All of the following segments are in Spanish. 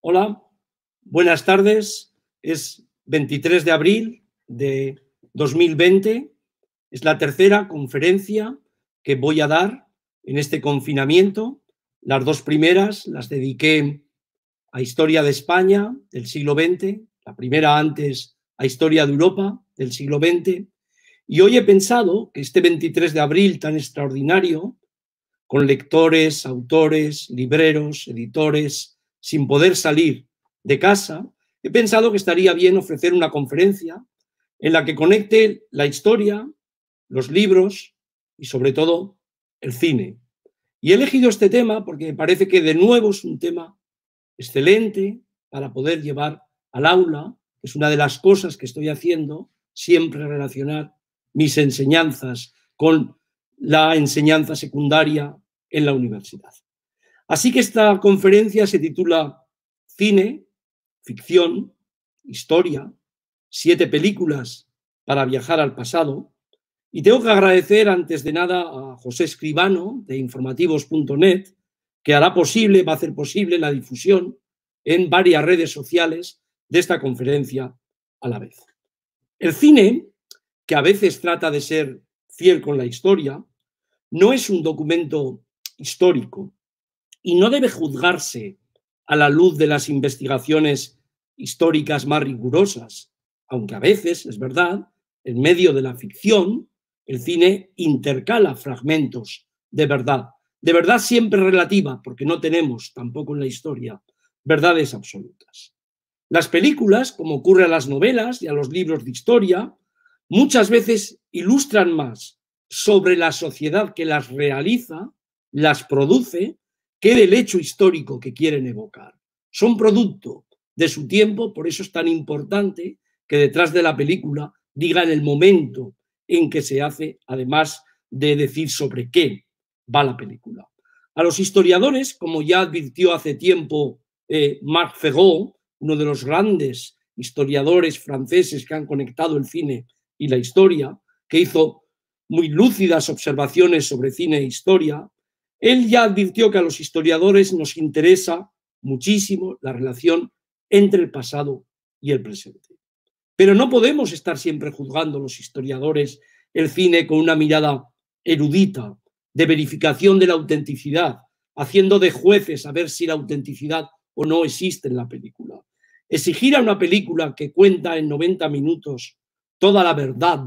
Hola, buenas tardes. Es 23 de abril de 2020. Es la tercera conferencia que voy a dar en este confinamiento. Las dos primeras las dediqué a Historia de España del siglo XX, la primera antes a Historia de Europa del siglo XX. Y hoy he pensado que este 23 de abril tan extraordinario, con lectores, autores, libreros, editores, sin poder salir de casa, he pensado que estaría bien ofrecer una conferencia en la que conecte la historia, los libros y sobre todo el cine. Y he elegido este tema porque me parece que de nuevo es un tema excelente para poder llevar al aula, que es una de las cosas que estoy haciendo, siempre relacionar mis enseñanzas con la enseñanza secundaria en la universidad. Así que esta conferencia se titula Cine, ficción, historia, siete películas para viajar al pasado. Y tengo que agradecer antes de nada a José Escribano de informativos.net, que hará posible, va a hacer posible la difusión en varias redes sociales de esta conferencia a la vez. El cine, que a veces trata de ser fiel con la historia, no es un documento histórico y no debe juzgarse a la luz de las investigaciones históricas más rigurosas, aunque a veces, es verdad, en medio de la ficción, el cine intercala fragmentos de verdad, de verdad siempre relativa, porque no tenemos tampoco en la historia verdades absolutas. Las películas, como ocurre a las novelas y a los libros de historia, muchas veces ilustran más sobre la sociedad que las realiza, las produce, que del hecho histórico que quieren evocar. Son producto de su tiempo, por eso es tan importante que detrás de la película digan el momento en que se hace, además de decir sobre qué va la película. A los historiadores, como ya advirtió hace tiempo eh, Marc Ferraud, uno de los grandes historiadores franceses que han conectado el cine y la historia, que hizo muy lúcidas observaciones sobre cine e historia, él ya advirtió que a los historiadores nos interesa muchísimo la relación entre el pasado y el presente. Pero no podemos estar siempre juzgando los historiadores el cine con una mirada erudita, de verificación de la autenticidad, haciendo de jueces a ver si la autenticidad o no existe en la película. Exigir a una película que cuenta en 90 minutos toda la verdad,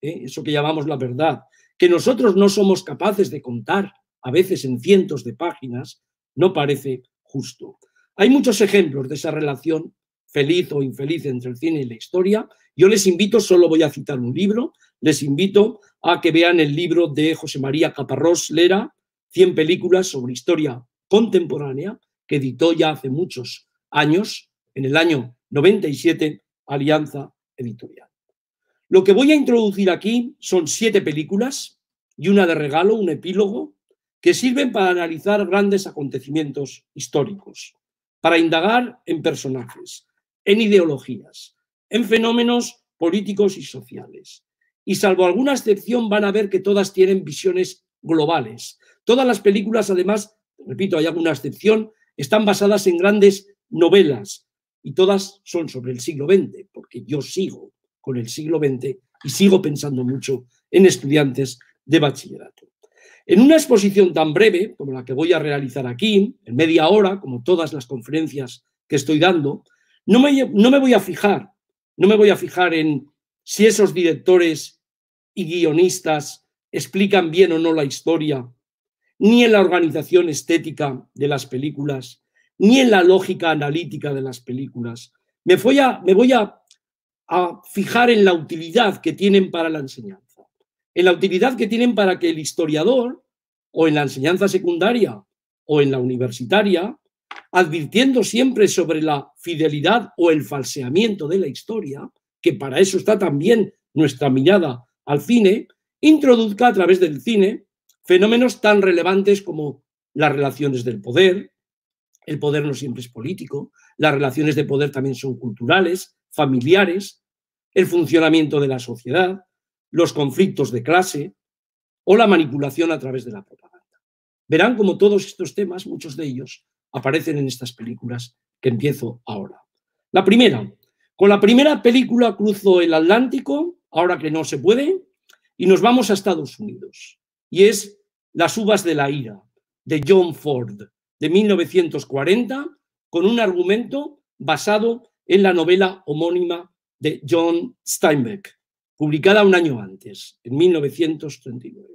¿eh? eso que llamamos la verdad, que nosotros no somos capaces de contar, a veces en cientos de páginas, no parece justo. Hay muchos ejemplos de esa relación feliz o infeliz entre el cine y la historia. Yo les invito, solo voy a citar un libro, les invito a que vean el libro de José María Caparrós Lera, 100 películas sobre historia contemporánea, que editó ya hace muchos años, en el año 97, Alianza Editorial. Lo que voy a introducir aquí son siete películas y una de regalo, un epílogo, que sirven para analizar grandes acontecimientos históricos, para indagar en personajes, en ideologías, en fenómenos políticos y sociales. Y salvo alguna excepción van a ver que todas tienen visiones globales. Todas las películas, además, repito, hay alguna excepción, están basadas en grandes novelas y todas son sobre el siglo XX, porque yo sigo con el siglo XX y sigo pensando mucho en estudiantes de bachillerato. En una exposición tan breve como la que voy a realizar aquí, en media hora, como todas las conferencias que estoy dando, no me, no me voy a fijar, no me voy a fijar en si esos directores y guionistas explican bien o no la historia, ni en la organización estética de las películas, ni en la lógica analítica de las películas. Me voy a, me voy a, a fijar en la utilidad que tienen para la enseñanza en la utilidad que tienen para que el historiador, o en la enseñanza secundaria o en la universitaria, advirtiendo siempre sobre la fidelidad o el falseamiento de la historia, que para eso está también nuestra mirada al cine, introduzca a través del cine fenómenos tan relevantes como las relaciones del poder, el poder no siempre es político, las relaciones de poder también son culturales, familiares, el funcionamiento de la sociedad, los conflictos de clase o la manipulación a través de la propaganda. Verán como todos estos temas, muchos de ellos, aparecen en estas películas que empiezo ahora. La primera, con la primera película cruzo el Atlántico, ahora que no se puede, y nos vamos a Estados Unidos. Y es Las uvas de la ira, de John Ford, de 1940, con un argumento basado en la novela homónima de John Steinbeck, publicada un año antes, en 1939.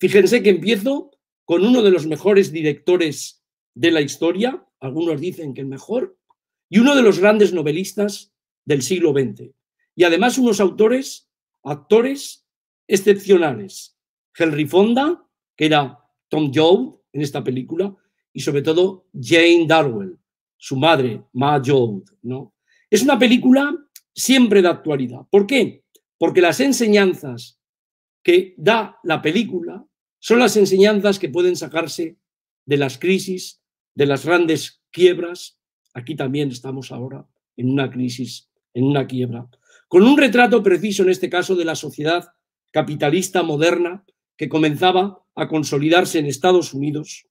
Fíjense que empiezo con uno de los mejores directores de la historia, algunos dicen que el mejor, y uno de los grandes novelistas del siglo XX. Y además unos autores, actores excepcionales. Henry Fonda, que era Tom Joad en esta película, y sobre todo Jane Darwell, su madre, Ma Joad. ¿no? Es una película siempre de actualidad. ¿Por qué? Porque las enseñanzas que da la película son las enseñanzas que pueden sacarse de las crisis, de las grandes quiebras. Aquí también estamos ahora en una crisis, en una quiebra, con un retrato preciso en este caso de la sociedad capitalista moderna que comenzaba a consolidarse en Estados Unidos,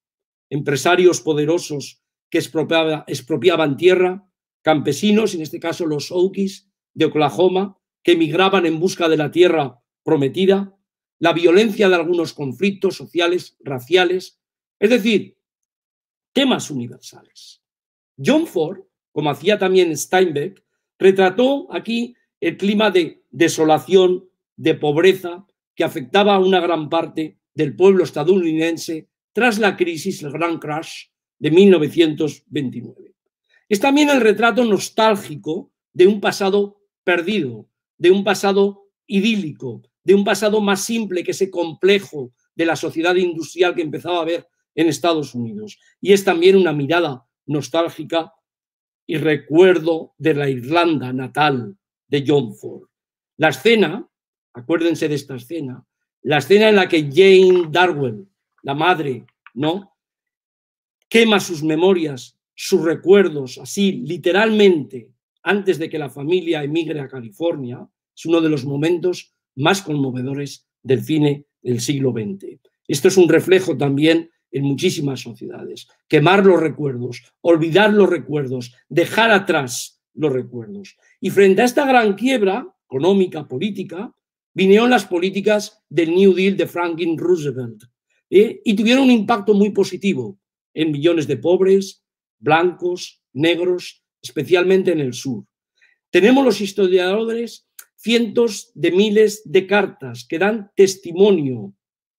empresarios poderosos que expropiaban tierra, campesinos, en este caso los Okies de Oklahoma, que emigraban en busca de la tierra prometida, la violencia de algunos conflictos sociales, raciales, es decir, temas universales. John Ford, como hacía también Steinbeck, retrató aquí el clima de desolación, de pobreza que afectaba a una gran parte del pueblo estadounidense tras la crisis, el Gran Crash de 1929. Es también el retrato nostálgico de un pasado perdido, de un pasado idílico, de un pasado más simple que ese complejo de la sociedad industrial que empezaba a ver en Estados Unidos. Y es también una mirada nostálgica y recuerdo de la Irlanda natal de John Ford. La escena, acuérdense de esta escena, la escena en la que Jane Darwell, la madre, ¿no? Quema sus memorias, sus recuerdos, así literalmente, antes de que la familia emigre a California, es uno de los momentos más conmovedores del cine del siglo XX. Esto es un reflejo también en muchísimas sociedades. Quemar los recuerdos, olvidar los recuerdos, dejar atrás los recuerdos. Y frente a esta gran quiebra económica, política, vinieron las políticas del New Deal de Franklin Roosevelt ¿eh? y tuvieron un impacto muy positivo en millones de pobres, blancos, negros, especialmente en el sur. Tenemos los historiadores cientos de miles de cartas que dan testimonio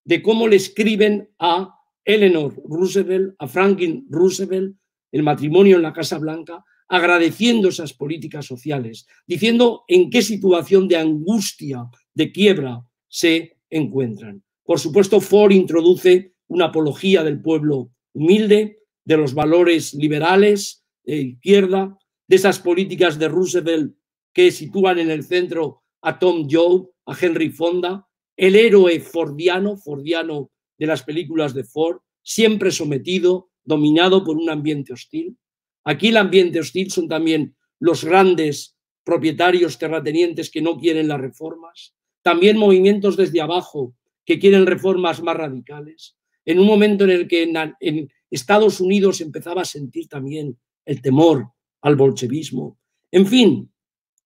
de cómo le escriben a Eleanor Roosevelt, a Franklin Roosevelt, el matrimonio en la Casa Blanca, agradeciendo esas políticas sociales, diciendo en qué situación de angustia, de quiebra se encuentran. Por supuesto, Ford introduce una apología del pueblo humilde, de los valores liberales, izquierda, de esas políticas de Roosevelt que sitúan en el centro a Tom Joad, a Henry Fonda, el héroe fordiano, fordiano de las películas de Ford, siempre sometido, dominado por un ambiente hostil. Aquí el ambiente hostil son también los grandes propietarios terratenientes que no quieren las reformas, también movimientos desde abajo que quieren reformas más radicales, en un momento en el que en, Estados Unidos empezaba a sentir también el temor al bolchevismo. En fin,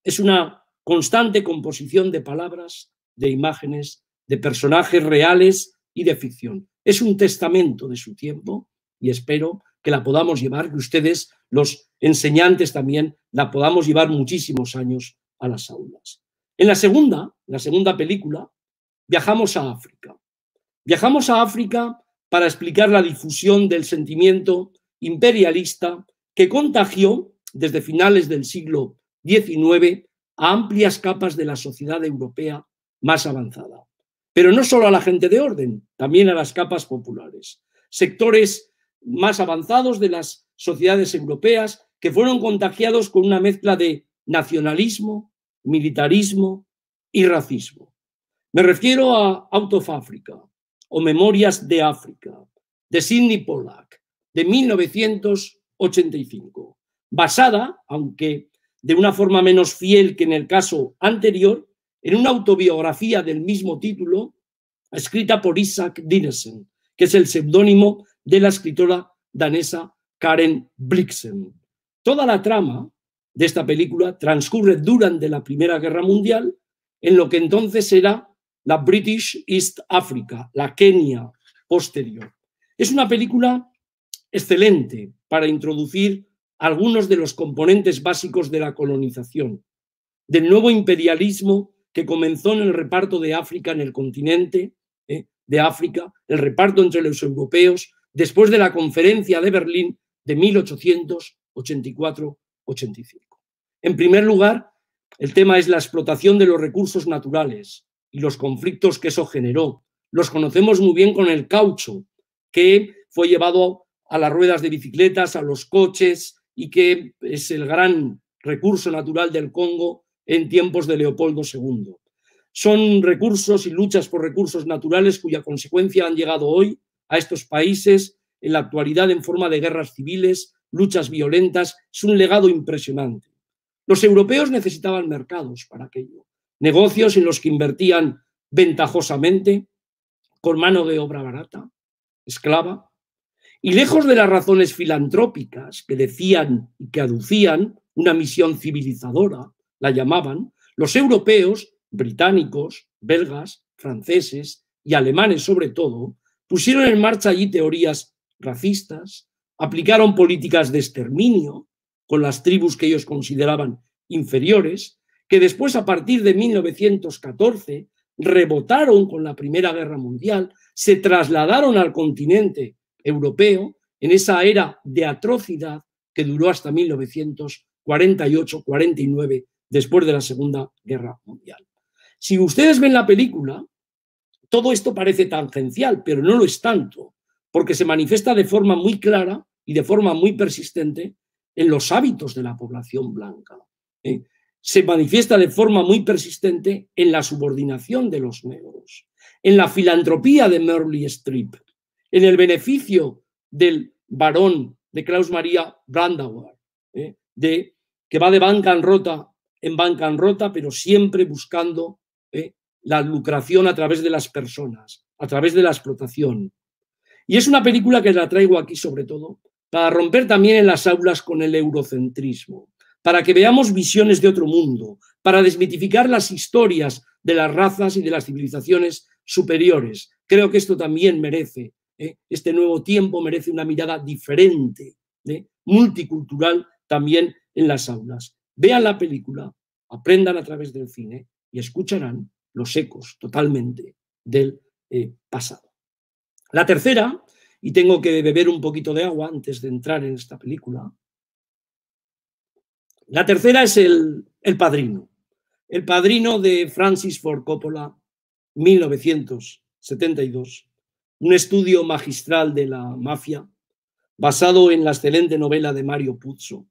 es una constante composición de palabras, de imágenes, de personajes reales y de ficción. Es un testamento de su tiempo y espero que la podamos llevar, que ustedes, los enseñantes también, la podamos llevar muchísimos años a las aulas. En la segunda, la segunda película, viajamos a África. Viajamos a África para explicar la difusión del sentimiento imperialista que contagió desde finales del siglo 19 a amplias capas de la sociedad europea más avanzada. Pero no solo a la gente de orden, también a las capas populares. Sectores más avanzados de las sociedades europeas que fueron contagiados con una mezcla de nacionalismo, militarismo y racismo. Me refiero a Out of Africa o Memorias de África, de Sidney Pollack, de 1985, basada, aunque de una forma menos fiel que en el caso anterior, en una autobiografía del mismo título, escrita por Isaac Dinesen, que es el seudónimo de la escritora danesa Karen Blixen. Toda la trama de esta película transcurre durante la Primera Guerra Mundial en lo que entonces era la British East Africa, la Kenia posterior. Es una película excelente para introducir algunos de los componentes básicos de la colonización, del nuevo imperialismo que comenzó en el reparto de África en el continente ¿eh? de África, el reparto entre los europeos, después de la conferencia de Berlín de 1884-85. En primer lugar, el tema es la explotación de los recursos naturales y los conflictos que eso generó. Los conocemos muy bien con el caucho, que fue llevado a las ruedas de bicicletas, a los coches y que es el gran recurso natural del Congo en tiempos de Leopoldo II. Son recursos y luchas por recursos naturales cuya consecuencia han llegado hoy a estos países en la actualidad en forma de guerras civiles, luchas violentas. Es un legado impresionante. Los europeos necesitaban mercados para aquello, negocios en los que invertían ventajosamente, con mano de obra barata, esclava, y lejos de las razones filantrópicas que decían y que aducían una misión civilizadora, la llamaban, los europeos británicos, belgas, franceses y alemanes sobre todo, pusieron en marcha allí teorías racistas, aplicaron políticas de exterminio con las tribus que ellos consideraban inferiores, que después a partir de 1914 rebotaron con la Primera Guerra Mundial, se trasladaron al continente europeo en esa era de atrocidad que duró hasta 1948-49, después de la Segunda Guerra Mundial. Si ustedes ven la película, todo esto parece tangencial, pero no lo es tanto, porque se manifiesta de forma muy clara y de forma muy persistente en los hábitos de la población blanca. ¿eh? Se manifiesta de forma muy persistente en la subordinación de los negros, en la filantropía de Merle Streep, en el beneficio del varón de Klaus Maria Brandauer, ¿eh? de, que va de banca en rota en banca en rota, pero siempre buscando ¿eh? la lucración a través de las personas, a través de la explotación. Y es una película que la traigo aquí sobre todo para romper también en las aulas con el eurocentrismo, para que veamos visiones de otro mundo, para desmitificar las historias de las razas y de las civilizaciones superiores. Creo que esto también merece, ¿eh? este nuevo tiempo merece una mirada diferente, ¿eh? multicultural también en las aulas. Vean la película, aprendan a través del cine y escucharán los ecos totalmente del eh, pasado. La tercera, y tengo que beber un poquito de agua antes de entrar en esta película, la tercera es el, el Padrino. El Padrino de Francis Ford Coppola, 1972. Un estudio magistral de la mafia basado en la excelente novela de Mario Puzo,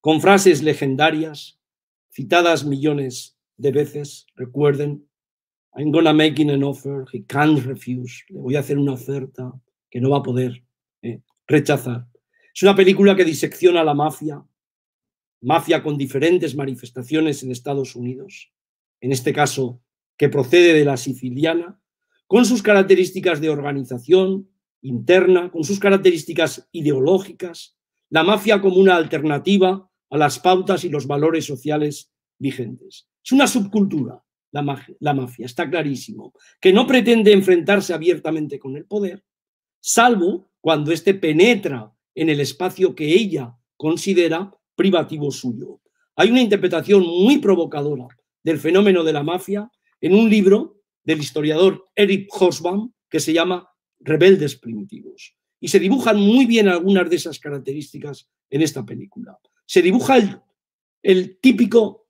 con frases legendarias, citadas millones de veces, recuerden, I'm gonna make an offer, he can't refuse, le voy a hacer una oferta que no va a poder eh, rechazar. Es una película que disecciona la mafia, mafia con diferentes manifestaciones en Estados Unidos, en este caso que procede de la siciliana, con sus características de organización interna, con sus características ideológicas, la mafia como una alternativa a las pautas y los valores sociales vigentes. Es una subcultura, la mafia, está clarísimo, que no pretende enfrentarse abiertamente con el poder, salvo cuando éste penetra en el espacio que ella considera privativo suyo. Hay una interpretación muy provocadora del fenómeno de la mafia en un libro del historiador Eric Hobsbawm que se llama Rebeldes Primitivos. Y se dibujan muy bien algunas de esas características en esta película. Se dibuja el, típico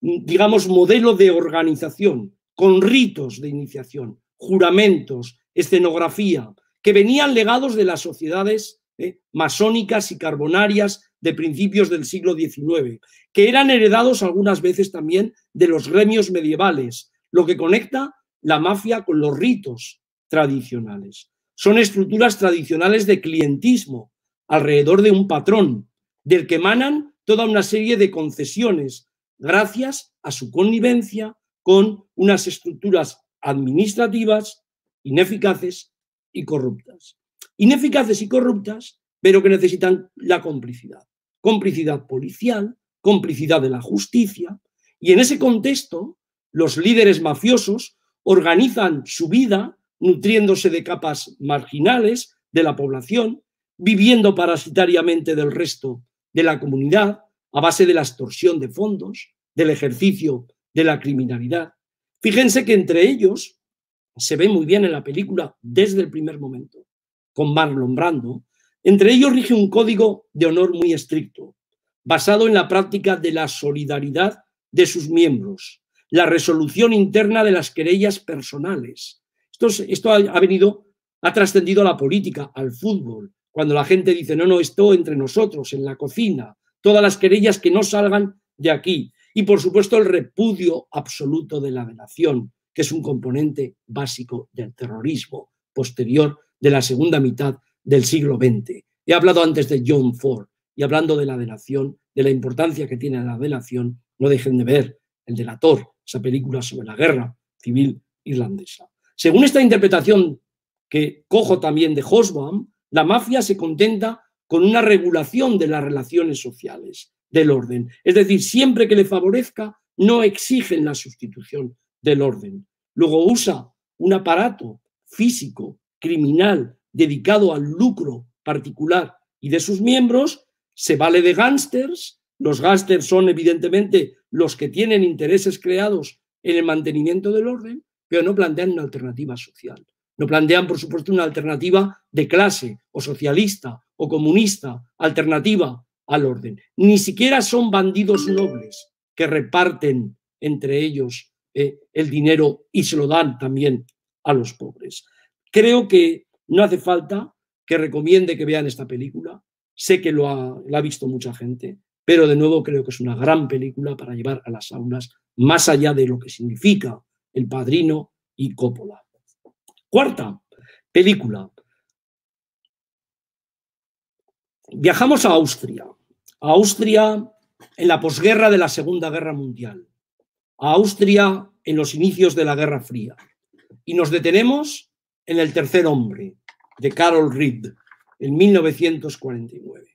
digamos, modelo de organización, con ritos de iniciación, juramentos, escenografía, que venían legados de las sociedades eh, masónicas y carbonarias de principios del siglo XIX, que eran heredados algunas veces también de los gremios medievales, lo que conecta la mafia con los ritos tradicionales. Son estructuras tradicionales de clientismo alrededor de un patrón, del que emanan toda una serie de concesiones gracias a su connivencia con unas estructuras administrativas ineficaces y corruptas. Ineficaces y corruptas, pero que necesitan la complicidad. complicidad policial, complicidad de la justicia, y en ese contexto los líderes mafiosos organizan su vida nutriéndose de capas marginales de la población, viviendo parasitariamente del resto de la comunidad a base de la extorsión de fondos, del ejercicio de la criminalidad. Fíjense que entre ellos se ve muy bien en la película desde el primer momento, con Marlon Brando, entre ellos rige un código de honor muy estricto, basado en la práctica de la solidaridad de sus miembros, la resolución interna de las querellas personales. Esto, esto ha, venido, ha trascendido a la política, al fútbol, cuando la gente dice, no, no, esto entre nosotros, en la cocina, todas las querellas que no salgan de aquí. Y por supuesto el repudio absoluto de la delación, que es un componente básico del terrorismo posterior de la segunda mitad del siglo XX. He hablado antes de John Ford y hablando de la delación, de la importancia que tiene la delación, no dejen de ver El delator, esa película sobre la guerra civil irlandesa. Según esta interpretación que cojo también de Hosbaum, la mafia se contenta con una regulación de las relaciones sociales, del orden. Es decir, siempre que le favorezca, no exigen la sustitución del orden. Luego usa un aparato físico, criminal, dedicado al lucro particular y de sus miembros, se vale de gángsters. Los gángsters son evidentemente los que tienen intereses creados en el mantenimiento del orden, pero no plantean una alternativa social. No plantean, por supuesto, una alternativa de clase o socialista o comunista, alternativa al orden. Ni siquiera son bandidos nobles que reparten entre ellos eh, el dinero y se lo dan también a los pobres. Creo que no hace falta que recomiende que vean esta película. Sé que lo la ha visto mucha gente, pero de nuevo creo que es una gran película para llevar a las aulas más allá de lo que significa El Padrino y Coppola. Cuarta película. Viajamos a Austria. A Austria en la posguerra de la Segunda Guerra Mundial. A Austria en los inicios de la Guerra Fría. Y nos detenemos en El tercer hombre, de Carol Reed, en 1949,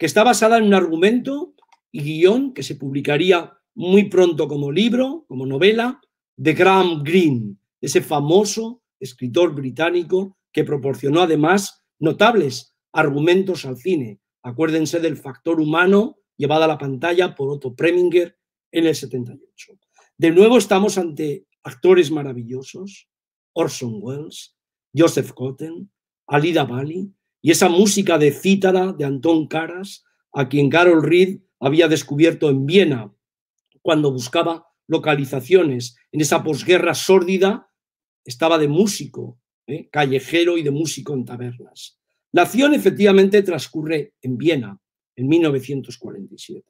que está basada en un argumento y guion que se publicaría muy pronto como libro, como novela, de Graham Greene, ese famoso escritor británico que proporcionó además notables argumentos al cine. Acuérdense del factor humano llevado a la pantalla por Otto Preminger en el 78. De nuevo estamos ante actores maravillosos, Orson Welles, Joseph Cotten, Alida Bali y esa música de cítara de Antón Caras, a quien Carol Reed había descubierto en Viena cuando buscaba localizaciones en esa posguerra sórdida, estaba de músico, ¿eh? callejero y de músico en tabernas. La acción efectivamente transcurre en Viena en 1947.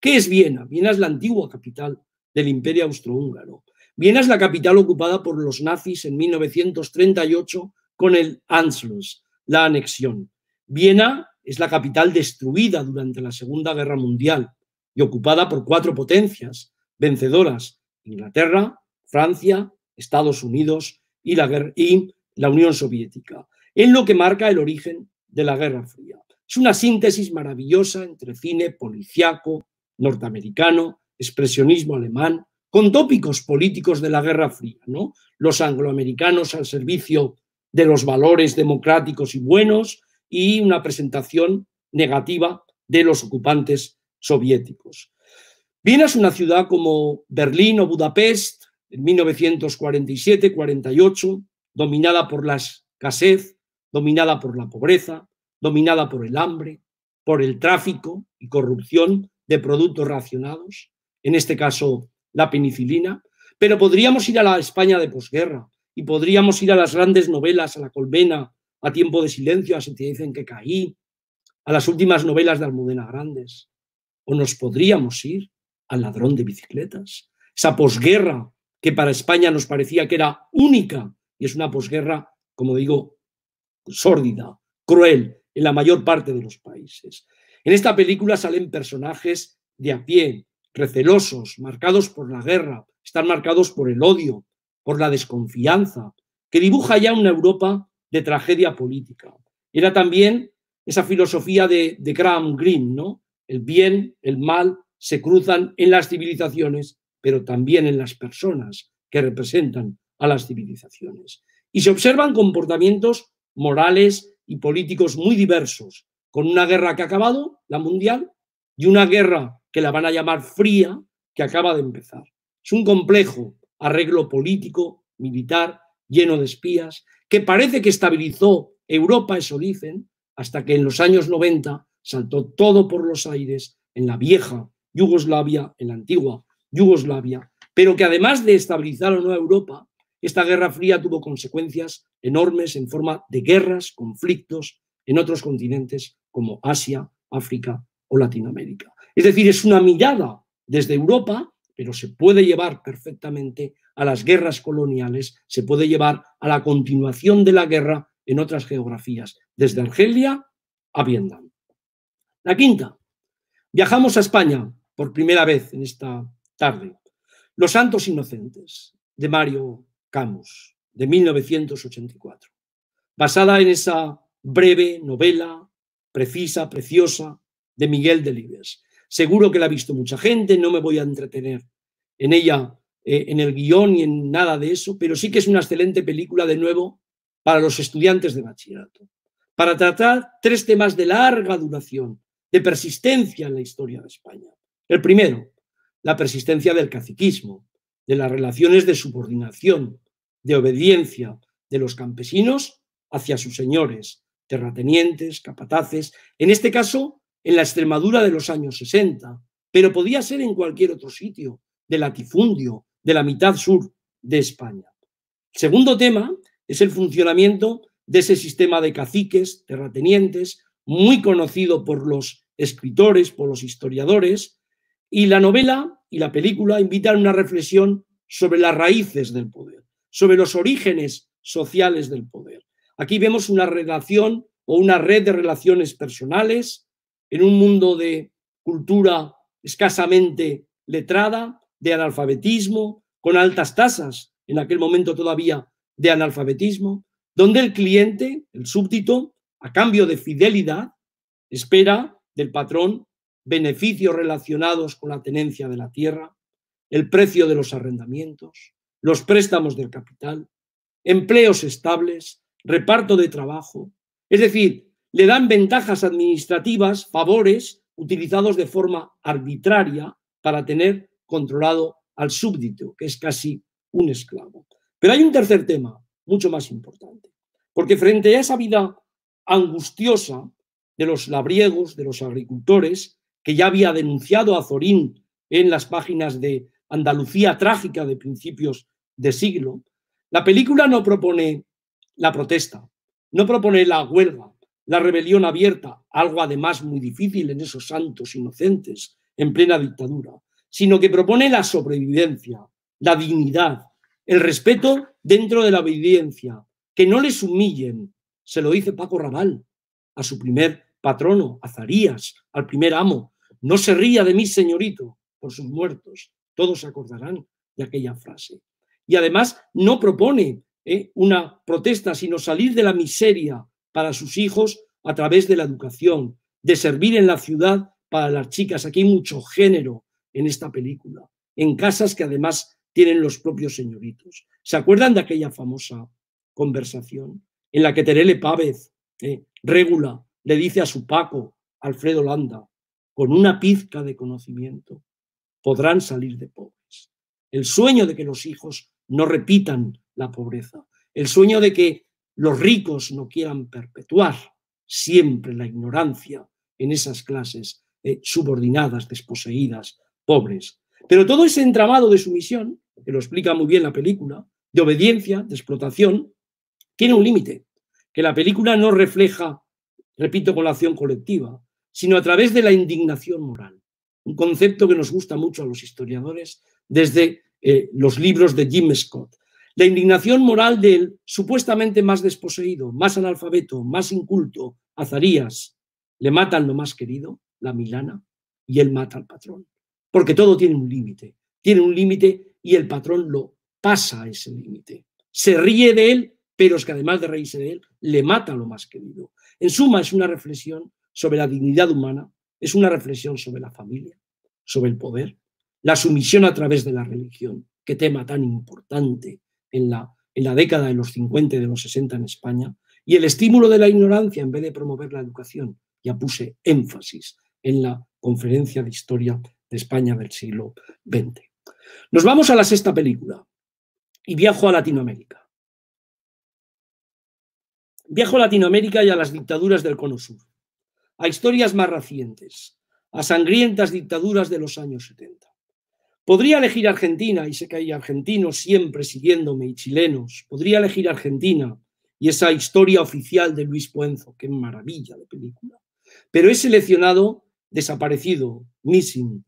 ¿Qué es Viena? Viena es la antigua capital del Imperio Austrohúngaro. Viena es la capital ocupada por los nazis en 1938 con el Anschluss, la anexión. Viena es la capital destruida durante la Segunda Guerra Mundial y ocupada por cuatro potencias vencedoras, Inglaterra, Francia, Estados Unidos y la, y la Unión Soviética, en lo que marca el origen de la Guerra Fría. Es una síntesis maravillosa entre cine policiaco, norteamericano, expresionismo alemán, con tópicos políticos de la Guerra Fría, ¿no? Los angloamericanos al servicio de los valores democráticos y buenos y una presentación negativa de los ocupantes soviéticos. Viena es una ciudad como Berlín o Budapest en 1947-48, dominada por la escasez, dominada por la pobreza, dominada por el hambre, por el tráfico y corrupción de productos racionados, en este caso la penicilina, pero podríamos ir a la España de posguerra y podríamos ir a las grandes novelas, a la colmena, a tiempo de silencio, a Se te dicen que caí, a las últimas novelas de Almudena Grandes, o nos podríamos ir al ladrón de bicicletas, esa posguerra que para España nos parecía que era única y es una posguerra, como digo, sórdida, cruel en la mayor parte de los países. En esta película salen personajes de a pie, recelosos, marcados por la guerra, están marcados por el odio, por la desconfianza, que dibuja ya una Europa de tragedia política. Era también esa filosofía de, de Graham Greene, ¿no? el bien, el mal, se cruzan en las civilizaciones, pero también en las personas que representan a las civilizaciones. Y se observan comportamientos morales y políticos muy diversos, con una guerra que ha acabado, la mundial, y una guerra que la van a llamar fría, que acaba de empezar. Es un complejo arreglo político, militar, lleno de espías, que parece que estabilizó Europa, eso dicen, hasta que en los años 90 saltó todo por los aires en la vieja Yugoslavia, en la antigua Yugoslavia, pero que además de estabilizar o no Europa, esta Guerra Fría tuvo consecuencias enormes en forma de guerras, conflictos en otros continentes como Asia, África o Latinoamérica. Es decir, es una mirada desde Europa, pero se puede llevar perfectamente a las guerras coloniales, se puede llevar a la continuación de la guerra en otras geografías, desde Argelia a Vietnam. La quinta, viajamos a España por primera vez en esta tarde. Los Santos Inocentes, de Mario Camus, de 1984, basada en esa breve novela, precisa, preciosa, de Miguel Delibes. Seguro que la ha visto mucha gente, no me voy a entretener en ella, eh, en el guion ni en nada de eso, pero sí que es una excelente película, de nuevo, para los estudiantes de bachillerato, para tratar tres temas de larga duración, de persistencia en la historia de España. El primero, la persistencia del caciquismo, de las relaciones de subordinación, de obediencia de los campesinos hacia sus señores, terratenientes, capataces, en este caso en la Extremadura de los años 60, pero podía ser en cualquier otro sitio, del latifundio, de la mitad sur de España. El segundo tema es el funcionamiento de ese sistema de caciques, terratenientes, muy conocido por los escritores, por los historiadores, y la novela y la película invitan a una reflexión sobre las raíces del poder, sobre los orígenes sociales del poder. Aquí vemos una relación o una red de relaciones personales en un mundo de cultura escasamente letrada, de analfabetismo, con altas tasas, en aquel momento todavía de analfabetismo, donde el cliente, el súbdito, a cambio de fidelidad, espera del patrón beneficios relacionados con la tenencia de la tierra, el precio de los arrendamientos, los préstamos del capital, empleos estables, reparto de trabajo. Es decir, le dan ventajas administrativas, favores, utilizados de forma arbitraria para tener controlado al súbdito, que es casi un esclavo. Pero hay un tercer tema, mucho más importante, porque frente a esa vida angustiosa de los labriegos, de los agricultores, que ya había denunciado a Zorín en las páginas de Andalucía trágica de principios de siglo, la película no propone la protesta, no propone la huelga, la rebelión abierta, algo además muy difícil en esos santos inocentes en plena dictadura, sino que propone la sobrevivencia, la dignidad, el respeto dentro de la obediencia, que no les humillen. Se lo dice Paco Raval a su primer patrono, a Zarías, al primer amo. No se ría de mí, señorito, por sus muertos. Todos se acordarán de aquella frase. Y además no propone eh, una protesta, sino salir de la miseria para sus hijos a través de la educación, de servir en la ciudad para las chicas. Aquí hay mucho género, en esta película, en casas que además tienen los propios señoritos. ¿Se acuerdan de aquella famosa conversación en la que Terele Pávez, eh, Régula, le dice a su Paco, Alfredo Landa, con una pizca de conocimiento, podrán salir de pobres. El sueño de que los hijos no repitan la pobreza, el sueño de que los ricos no quieran perpetuar siempre la ignorancia en esas clases eh, subordinadas, desposeídas, pobres. Pero todo ese entramado de sumisión, que lo explica muy bien la película, de obediencia, de explotación, tiene un límite, que la película no refleja, repito, con la acción colectiva, sino a través de la indignación moral. Un concepto que nos gusta mucho a los historiadores desde eh, los libros de Jim Scott. La indignación moral del supuestamente más desposeído, más analfabeto, más inculto, Azarías, le matan lo más querido, la Milana, y él mata al patrón porque todo tiene un límite, tiene un límite y el patrón lo pasa a ese límite. Se ríe de él, pero es que además de reírse de él, le mata lo más querido. En suma, es una reflexión sobre la dignidad humana, es una reflexión sobre la familia, sobre el poder, la sumisión a través de la religión, qué tema tan importante en la, en la década de los 50 y de los 60 en España, y el estímulo de la ignorancia en vez de promover la educación. Ya puse énfasis en la conferencia de historia de España del siglo XX. Nos vamos a la sexta película y viajo a Latinoamérica. Viajo a Latinoamérica y a las dictaduras del Cono Sur, a historias más recientes, a sangrientas dictaduras de los años 70. Podría elegir Argentina, y sé que hay argentinos siempre siguiéndome y chilenos, podría elegir Argentina y esa historia oficial de Luis Puenzo, qué maravilla de película. Pero he seleccionado Desaparecido, Missing,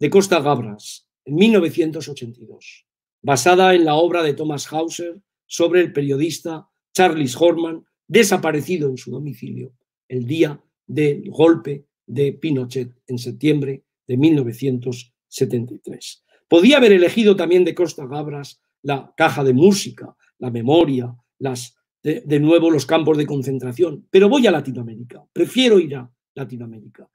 de Costa Gabras, en 1982, basada en la obra de Thomas Hauser sobre el periodista Charles Horman, desaparecido en su domicilio el día del golpe de Pinochet en septiembre de 1973. Podía haber elegido también de Costa Gabras la caja de música, la memoria, las de, nuevo los campos de concentración, pero voy a Latinoamérica, prefiero ir a Latinoamérica.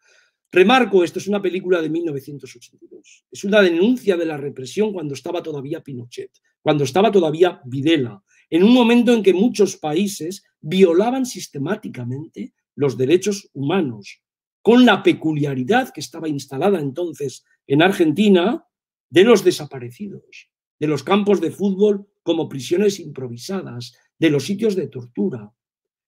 Remarco, esto es una película de 1982, es una denuncia de la represión cuando estaba todavía Pinochet, cuando estaba todavía Videla, en un momento en que muchos países violaban sistemáticamente los derechos humanos, con la peculiaridad que estaba instalada entonces en Argentina de los desaparecidos, de los campos de fútbol como prisiones improvisadas, de los sitios de tortura,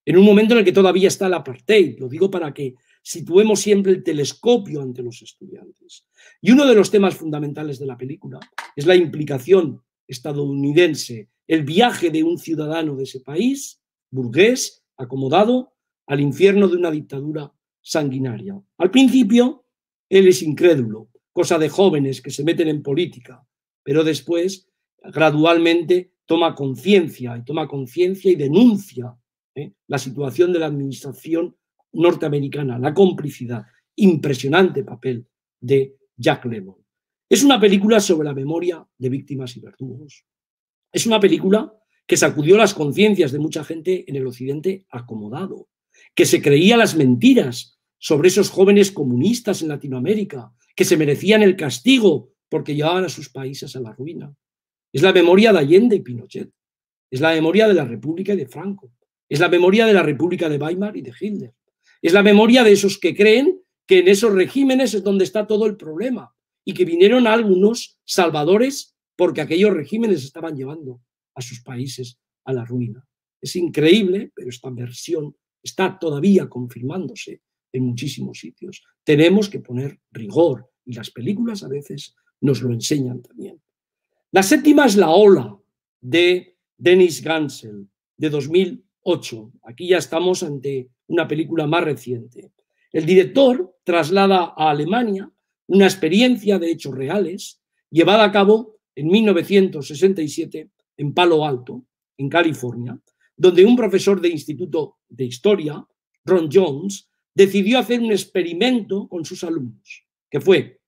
en un momento en el que todavía está el apartheid, lo digo para que situemos siempre el telescopio ante los estudiantes. Y uno de los temas fundamentales de la película es la implicación estadounidense, el viaje de un ciudadano de ese país, burgués, acomodado, al infierno de una dictadura sanguinaria. Al principio, él es incrédulo, cosa de jóvenes que se meten en política, pero después, gradualmente, toma conciencia y toma conciencia y denuncia ¿eh? la situación de la administración norteamericana, la complicidad, impresionante papel de Jack Lemmon. Es una película sobre la memoria de víctimas y verdugos. Es una película que sacudió las conciencias de mucha gente en el occidente acomodado, que se creía las mentiras sobre esos jóvenes comunistas en Latinoamérica, que se merecían el castigo porque llevaban a sus países a la ruina. Es la memoria de Allende y Pinochet. Es la memoria de la República y de Franco. Es la memoria de la República de Weimar y de Hitler. Es la memoria de esos que creen que en esos regímenes es donde está todo el problema y que vinieron algunos salvadores porque aquellos regímenes estaban llevando a sus países a la ruina. Es increíble, pero esta versión está todavía confirmándose en muchísimos sitios. Tenemos que poner rigor y las películas a veces nos lo enseñan también. La séptima es La Ola de Dennis Gansel, de 2008. Aquí ya estamos ante una película más reciente. El director traslada a Alemania una experiencia de hechos reales llevada a cabo en 1967 en Palo Alto, en California, donde un profesor de instituto de historia, Ron Jones, decidió hacer un experimento con sus alumnos, que fue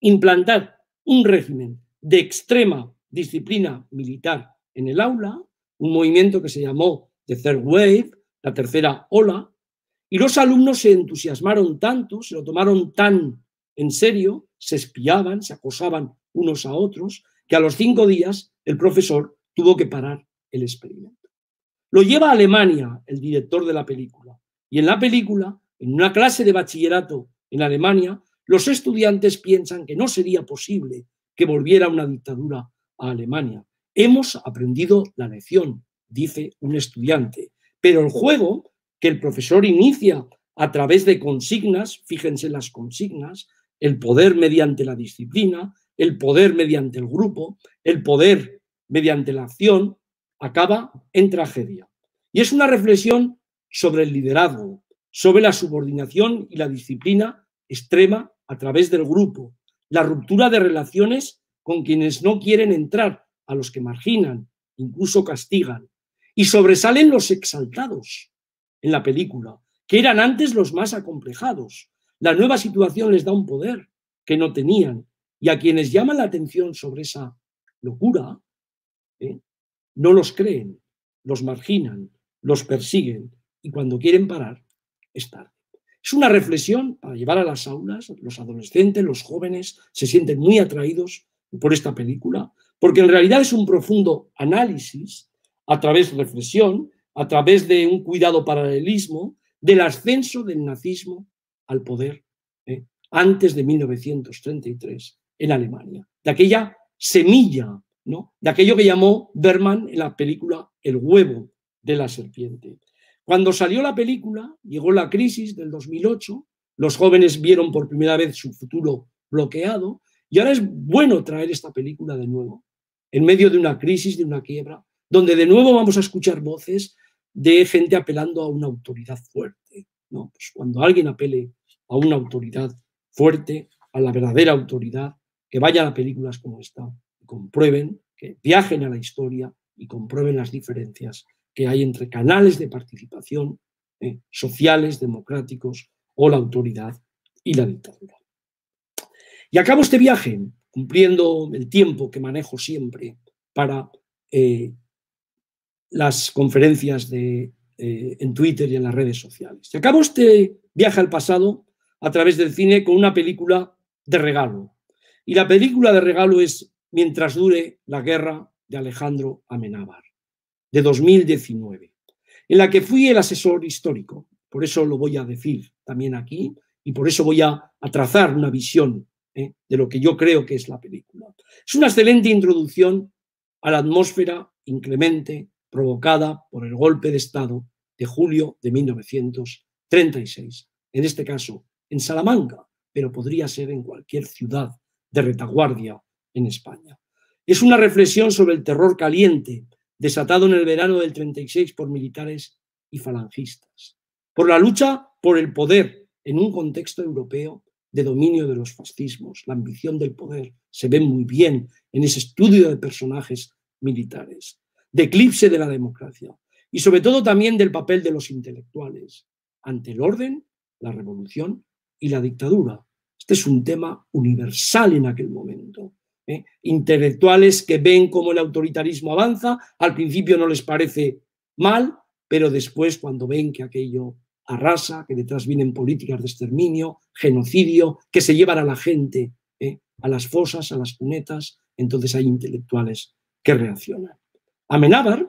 implantar un régimen de extrema disciplina militar en el aula, un movimiento que se llamó The Third Wave, la tercera ola, y los alumnos se entusiasmaron tanto, se lo tomaron tan en serio, se espiaban, se acosaban unos a otros, que a los cinco días el profesor tuvo que parar el experimento. Lo lleva a Alemania el director de la película, y en la película, en una clase de bachillerato en Alemania, los estudiantes piensan que no sería posible que volviera una dictadura a Alemania. Hemos aprendido la lección, dice un estudiante, pero el juego que el profesor inicia a través de consignas, fíjense las consignas, el poder mediante la disciplina, el poder mediante el grupo, el poder mediante la acción, acaba en tragedia. Y es una reflexión sobre el liderazgo, sobre la subordinación y la disciplina extrema a través del grupo, la ruptura de relaciones con quienes no quieren entrar, a los que marginan, incluso castigan. Y sobresalen los exaltados en la película, que eran antes los más acomplejados. La nueva situación les da un poder que no tenían. Y a quienes llaman la atención sobre esa locura, ¿eh? no los creen, los marginan, los persiguen y cuando quieren parar, es una reflexión para llevar a las aulas, los adolescentes, los jóvenes se sienten muy atraídos por esta película, porque en realidad es un profundo análisis a través de reflexión, a través de un cuidado paralelismo del ascenso del nazismo al poder ¿eh? antes de 1933 en Alemania, de aquella semilla, ¿no? de aquello que llamó Berman en la película El huevo de la serpiente. Cuando salió la película, llegó la crisis del 2008, los jóvenes vieron por primera vez su futuro bloqueado y ahora es bueno traer esta película de nuevo, en medio de una crisis, de una quiebra, donde de nuevo vamos a escuchar voces de gente apelando a una autoridad fuerte. ¿no? Pues cuando alguien apele a una autoridad fuerte, a la verdadera autoridad, que vayan a películas como esta, comprueben, que viajen a la historia y comprueben las diferencias que hay entre canales de participación eh, sociales, democráticos o la autoridad y la dictadura. Y acabo este viaje cumpliendo el tiempo que manejo siempre para eh, las conferencias de, eh, en Twitter y en las redes sociales. Y acabo este viaje al pasado a través del cine con una película de regalo. Y la película de regalo es Mientras dure la guerra de Alejandro Amenábar, de 2019, en la que fui el asesor histórico. Por eso lo voy a decir también aquí y por eso voy a, trazar una visión ¿eh? de lo que yo creo que es la película. Es una excelente introducción a la atmósfera inclemente provocada por el golpe de Estado de julio de 1936. En este caso, en Salamanca, pero podría ser en cualquier ciudad de retaguardia en España. Es una reflexión sobre el terror caliente desatado en el verano del 36 por militares y falangistas, por la lucha por el poder en un contexto europeo de dominio de los fascismos. La ambición del poder se ve muy bien en ese estudio de personajes militares, de eclipse de la democracia y sobre todo también del papel de los intelectuales ante el orden, la revolución y la dictadura. Este es un tema universal en aquel momento. ¿Eh? Intelectuales que ven cómo el autoritarismo avanza, al principio no les parece mal, pero después cuando ven que aquello arrasa, que detrás vienen políticas de exterminio, genocidio, que se llevan a la gente ¿eh? a las fosas, a las cunetas, entonces hay intelectuales que reaccionan. Amenábar,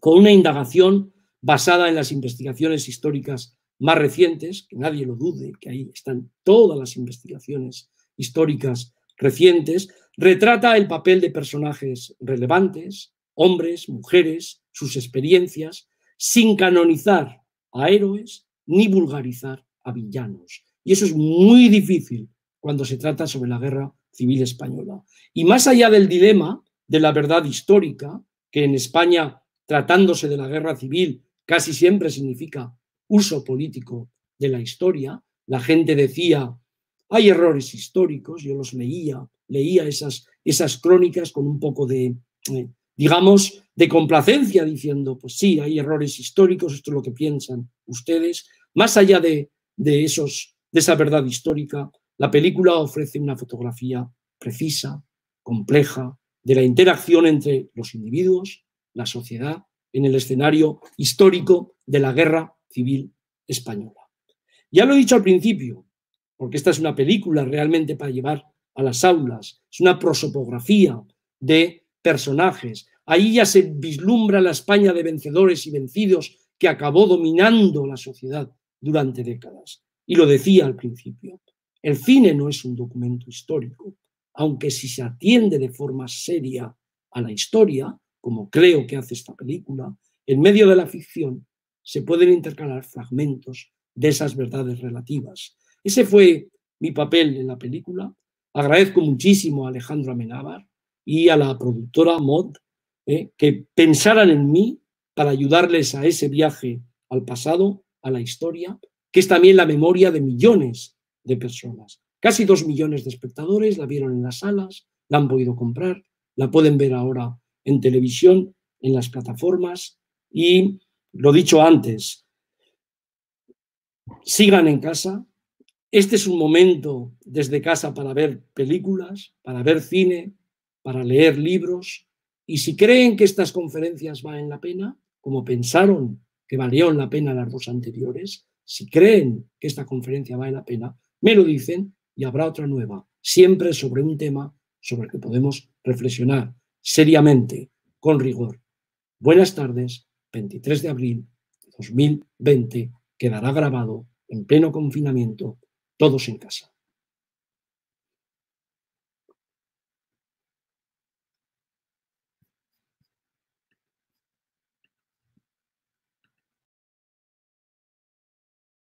con una indagación basada en las investigaciones históricas más recientes, que nadie lo dude, que ahí están todas las investigaciones históricas recientes, retrata el papel de personajes relevantes, hombres, mujeres, sus experiencias, sin canonizar a héroes ni vulgarizar a villanos. Y eso es muy difícil cuando se trata sobre la guerra civil española. Y más allá del dilema de la verdad histórica, que en España, tratándose de la guerra civil, casi siempre significa uso político de la historia. La gente decía, hay errores históricos, yo los leía, leía esas, esas crónicas con un poco de, eh, digamos, de complacencia, diciendo, pues sí, hay errores históricos, esto es lo que piensan ustedes. Más allá de, de, esos, de esa verdad histórica, la película ofrece una fotografía precisa, compleja, de la interacción entre los individuos, la sociedad, en el escenario histórico de la guerra civil española. Ya lo he dicho al principio, porque esta es una película realmente para llevar a las aulas, es una prosopografía de personajes. Ahí ya se vislumbra la España de vencedores y vencidos que acabó dominando la sociedad durante décadas. Y lo decía al principio, el cine no es un documento histórico, aunque si se atiende de forma seria a la historia, como creo que hace esta película, en medio de la ficción se pueden intercalar fragmentos de esas verdades relativas. Ese fue mi papel en la película. Agradezco muchísimo a Alejandro Amenábar y a la productora Mod eh, que pensaran en mí para ayudarles a ese viaje al pasado, a la historia, que es también la memoria de millones de personas. Casi dos millones de espectadores la vieron en las salas, la han podido comprar, la pueden ver ahora en televisión, en las plataformas y lo dicho antes, sigan en casa. Este es un momento desde casa para ver películas, para ver cine, para leer libros. Y si creen que estas conferencias valen la pena, como pensaron que valieron la pena las dos anteriores, Si creen que esta conferencia vale la pena, me lo dicen y habrá otra nueva, siempre sobre un tema sobre el que podemos reflexionar seriamente, con rigor. Buenas tardes, 23 de abril de 2020, quedará grabado en pleno confinamiento, todos en casa.